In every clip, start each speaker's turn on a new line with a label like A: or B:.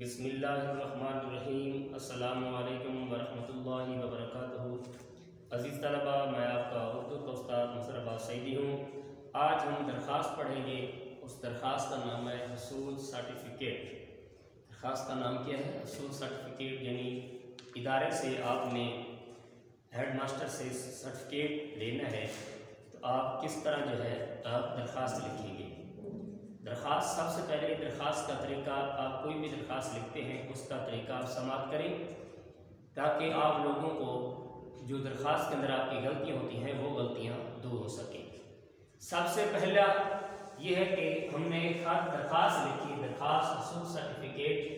A: बिसमीम अल्लाम वरहमल वबरक अज़ीज़ तलबा, मैं आपका उर्दू का उस्ताद मुशरफा सईदी हूँ। आज हम दरख्वास्त पढ़ेंगे, उस दरख्वास्त का नाम है हसूल सर्टिफिकेट। दरख्वास्त का नाम क्या है? हसूल सर्टिफिकेट, यानी इदारे से आपने हेड मास्टर से सर्टिफिकेट लेना है। तो आप किस तरह जो है आप दरख्वास्त लिखेंगे? दरख्वास्त सबसे पहले दरख्वास्त का तरीका, आप कोई भी दरख्वास्त लिखते हैं, उसका तरीका आप समाप्त करें, ताकि आप लोगों को जो दरख्वास्त के अंदर आपकी गलतियाँ होती हैं, वो गलतियाँ दूर हो सकें। सबसे पहला ये है कि हमने खास दरख्वास्त लिखी दरख्वास्त सर्टिफिकेट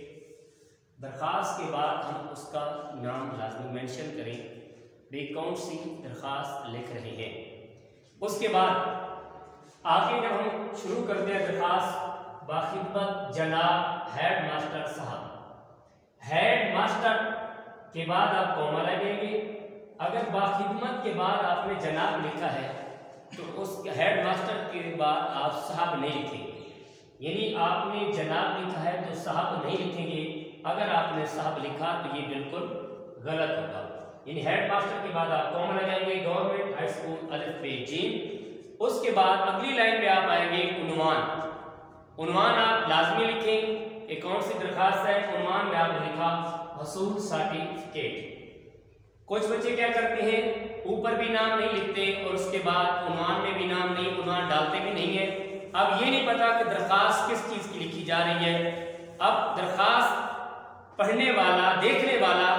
A: दरख्वास्त के बाद हम उसका नाम लाजमी मैंशन करें भी कौन सी दरख्वास्त लिख रहे हैं। उसके बाद आगे जब हम शुरू करते हैं दरखास्त, बाखिदमत जनाब हेड मास्टर साहब। हेड मास्टर के बाद आप कौमा लगेंगे अगर बाखिदमत के बाद आपने जनाब लिखा है तो उस हेड मास्टर के बाद आप साहब नहीं लिखेंगे। यानी आपने जनाब लिखा है तो साहब नहीं लिखेंगे। अगर आपने साहब लिखा तो ये बिल्कुल गलत होगा। यानी हेड मास्टर के बाद आप कौमा लगाएँगे गवर्नमेंट हाई स्कूल अलिफ पे जीन उसके बाद अगली लाइन पे आप आएँगे उनवान। उनवान आप लाजमी लिखें, एक कौन सी दरखास्त है, उनवान में आपने लिखा हसूल सर्टिफिकेट कुछ बच्चे क्या करते हैं, ऊपर भी नाम नहीं लिखते और उसके बाद उनवान में भी नाम नहीं, उनवान डालते भी नहीं है। अब ये नहीं पता कि दरखास्त किस चीज़ की लिखी जा रही है। अब दरखास्त पढ़ने वाला, देखने वाला,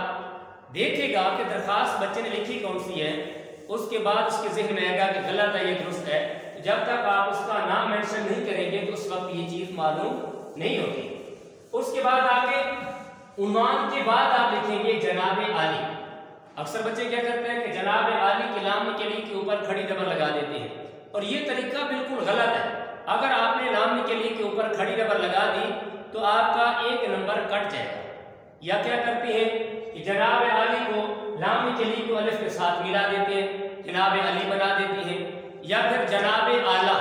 A: देखेगा कि दरखास्त बच्चे ने लिखी कौन सी है। उसके बाद उसके जहन में आएगा कि गलत है, ये दुरुस्त है। तो जब तक आप उसका नाम मेंशन नहीं करेंगे तो उस वक्त ये चीज़ मालूम नहीं होती उसके बाद आगे उन्वान के बाद आप लिखेंगे, जनाब आली। अक्सर बच्चे क्या करते हैं कि जनाब आली के के लिए के ऊपर खड़ी रबर लगा देते हैं। और ये तरीका बिल्कुल गलत है। अगर आपने के लिए के ऊपर खड़ी रबर लगा दी तो आपका एक नंबर कट जाएगा। या क्या करते हैं? जनाब अली को लाम लिए को अलिफ के साथ मिला देते हैं, जनाब अली बना देती है। या फिर जनाब आला,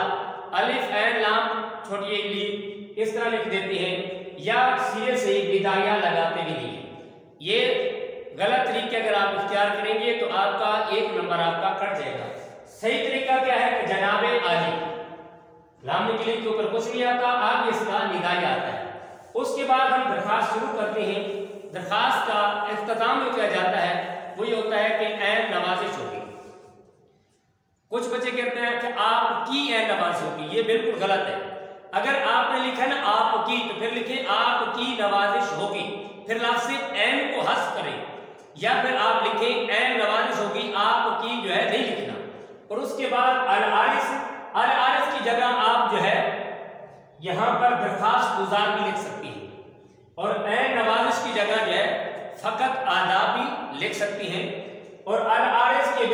A: अलिफ एन लाम, छोटी ली इस तरह लिख देती हैं। या सिरे से विदाया लगाते भी नहीं ये गलत तरीके अगर आप इख्तियार करेंगे तो आपका एक नंबर आपका कट जाएगा। सही तरीका क्या है कि जनाब आली, लाम के के ऊपर कुछ नहीं आता, आगे इसका निदाई आता है। उसके बाद हम दरखास्त शुरू करते हैं। दरखास्त का अख्ताम जो किया जाता है वो ये होता है कि ऐन नवाजिश होगी कुछ बच्चे कहते हैं कि आपकी ए नवाज़ होगी ये बिल्कुल गलत है। अगर आपने लिखा ना, आपकी तो फिर लिखे, आपकी नवाजिश होगी। फिर लास्ट से एन को हस करें। या फिर आप लिखें, एन नवाजिश होगी, आपकी जो है नहीं लिखना। और उसके बाद अल आरिस अल आरिस की जगह आप जो है, यहाँ पर दरखास्त गुजार भी लिख सकती हैं। और एन नवाजिश की जगह जो है, फकत आदाब भी लिख सकती है। और अल आरिस के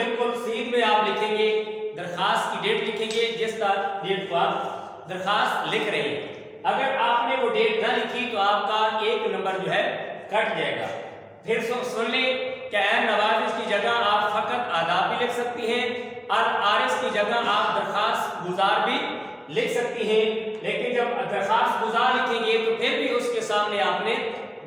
A: लिखेंगे जिस डेट को आप दरखास्त लिख रहे हैं। अगर आपने वो डेट ना लिखी तो आपका एक नंबर जो है कट जाएगा। फिर सुन ले, क्या नवाज़ की जगह आप फकत आदाब भी लिख सकती हैं अल आरिस की जगह आप दरखास्त गुजार भी लिख सकती हैं। लेकिन जब दरखास्त गुजार लिखेंगे तो फिर भी उसके सामने आपने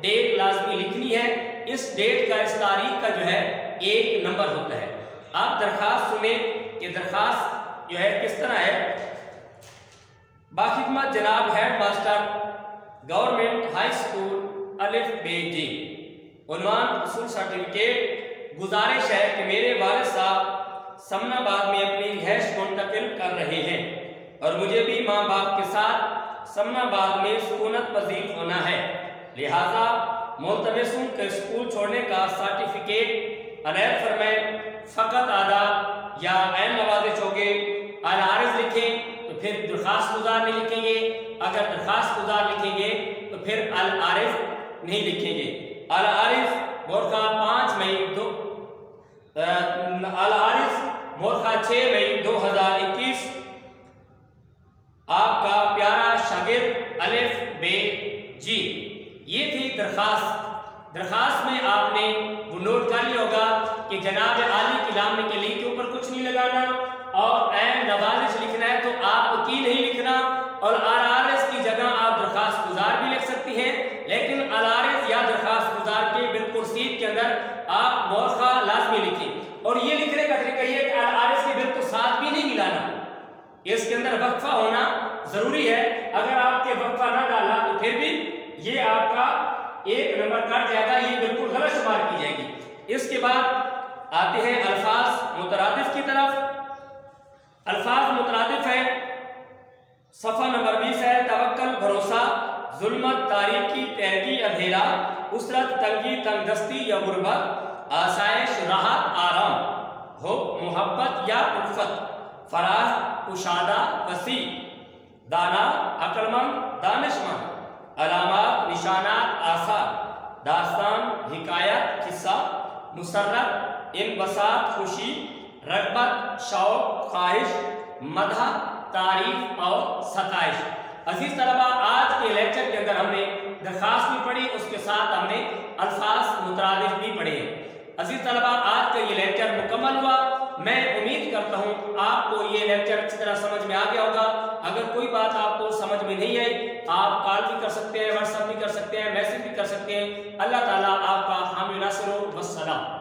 A: डेट लाजमी लिखनी है। इस डेट का, इस तारीख का जो है, एक नंबर होता है। आप दरखास्त सुने कि दरखास्त जो है किस तरह है? बाखिदमत जनाब head master government high school अलिफ बेजी उनवान असूल सर्टिफिकेट गुजारिश है कि मेरे वाले साहब समनाबाद में अपनी हैश मुंतकिल कर रहे हैं और मुझे भी माँ बाप के साथ समनाबाद में सुकूनत पजीर होना है। लिहाजा मोलतमसुम के स्कूल छोड़ने का सर्टिफिकेट अनैद फरमाए, फ़कत फिर दरखास्त गुजार नहीं लिखेंगे। अगर दरखास्त गुजार लिखेंगे तो फिर अल आरिज नहीं लिखेंगे। अल आरिज मोरखा पाँच मई दो अल आरिज मोरखा छः मई दो हज़ार इक्कीस। आपका प्यारा शागिर अलिफ बे जी। ये थी दरखास्त। दरखास्त में आपने वो नोट कर लिया होगा कि जनाब आली की लामने के लिए के ऊपर कुछ नहीं लगाना। और एन नवाजिश लिखना है तो आप की नहीं लिखना और आर आर एस की जगह आप दरखास्त गुजार भी लिख सकती हैं। लेकिन अला तोसीब के बिल्कुल सीट के अंदर आप मौखा लाजमी लिखें। और ये लिखने का तरीका ये कि आरिस के बिल को साथ भी नहीं मिलाना। इसके अंदर वक्फा होना ज़रूरी है। अगर आपके वक्फा ना डाला तो फिर भी ये आपका एक नंबर कट जाएगा, ये बिल्कुल गलत शुमार की जाएगी। इसके बाद आते हैं अल्फाज मुतरदिफ की तरफ़ अल्फाज मुतरदिफ है सफ़ा नंबर बीस है, तवक्कल, भरोसा जुल्मत तारीख की तहकी, अंधेरा, उसरत, तंगी, तंगदस्ती, या गुर्बत, आसाइश, राहत, आराम हो मोहब्बत, या उल्फत फराज कुशादा, वसी, दाना, अकलमंद, दानिशमंद, अलामत निशानात आसार दास्तान, हिकायत, किस्सा मुसरत इन बसात खुशी, रगबत, शौक, ख्वाहिश मधा तारीफ़ और सताइश। अज़ीज़ तलबा, आज के लेक्चर के अंदर हमने दरखास्त भी पढ़ी, उसके साथ हमने अल्फाज मुतरदिफ भी पढ़े अज़ीज़ तलबा, आज का ये लेक्चर मुकम्मल हुआ। मैं उम्मीद करता हूँ आपको ये लेक्चर अच्छी तरह समझ में आ गया होगा। अगर कोई बात आपको समझ में नहीं आई, आप कॉल भी कर सकते हैं, व्हाट्सएप भी कर सकते हैं, मैसेज भी कर सकते हैं। अल्लाह ताला आपका हामी नासिर वसलाम